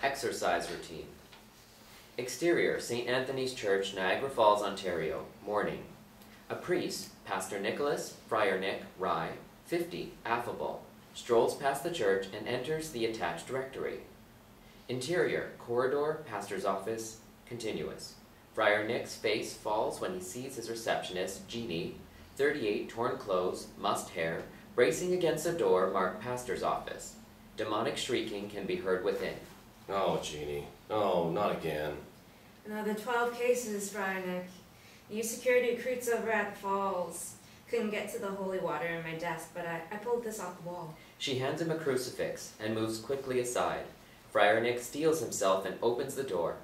Exorcise routine. Exterior, St. Anthony's Church, Niagara Falls, Ontario. Morning. A priest, Pastor Nicholas, Friar Nick, Rye, 50, affable, strolls past the church and enters the attached rectory. Interior, corridor, pastor's office, continuous. Friar Nick's face falls when he sees his receptionist, Jeannie, 38, torn clothes, mussed hair, bracing against a door marked pastor's office. Demonic shrieking can be heard within. Oh, Jeannie. Oh, not again. Another 12 cases, Friar Nick. You security recruits over at the falls. Couldn't get to the holy water in my desk, but I, I pulled this off the wall. She hands him a crucifix and moves quickly aside. Friar Nick steels himself and opens the door.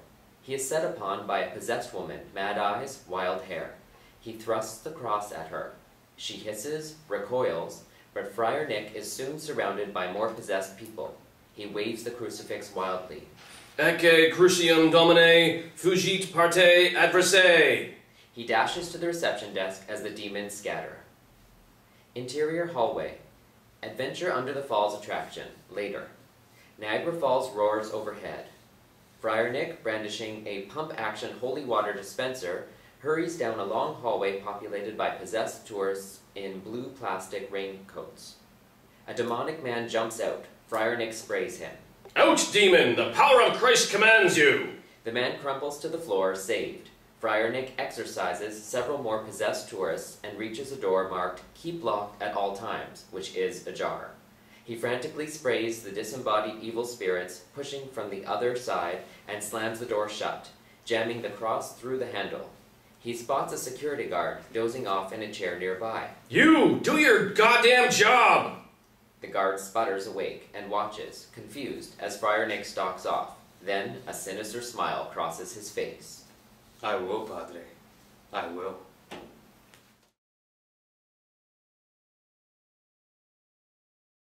He is set upon by a possessed woman, mad eyes, wild hair. He thrusts the cross at her. She hisses, recoils, but Friar Nick is soon surrounded by more possessed people. He waves the crucifix wildly. Ecce crucem Domini, fugit parte adversae. He dashes to the reception desk as the demons scatter. Interior hallway. Adventure under the falls attraction. Later. Niagara Falls roars overhead. Friar Nick, brandishing a pump-action holy water dispenser, hurries down a long hallway populated by possessed tourists in blue plastic raincoats. A demonic man jumps out. Friar Nick sprays him. Out, demon! The power of Christ commands you! The man crumples to the floor, saved. Friar Nick exorcises several more possessed tourists and reaches a door marked Keep Locked at All Times, which is ajar. He frantically sprays the disembodied evil spirits, pushing from the other side, and slams the door shut, jamming the cross through the handle. He spots a security guard dozing off in a chair nearby. You! Do your goddamn job! The guard sputters awake and watches, confused, as Friar Nick stalks off. Then a sinister smile crosses his face. I will, Padre. I will.